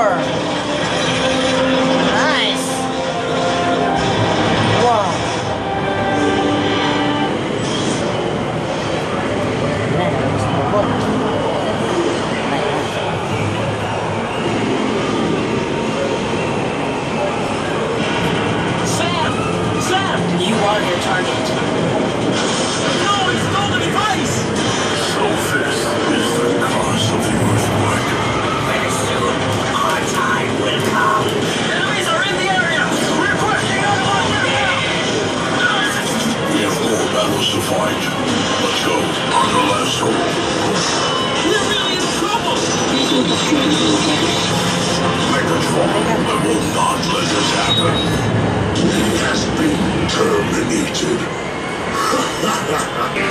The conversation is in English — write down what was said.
power. Fight. Let's go. On the last hole. We're really in trouble! Missile destroyed Vulcan. Megatron, I will not let this happen. He has been terminated.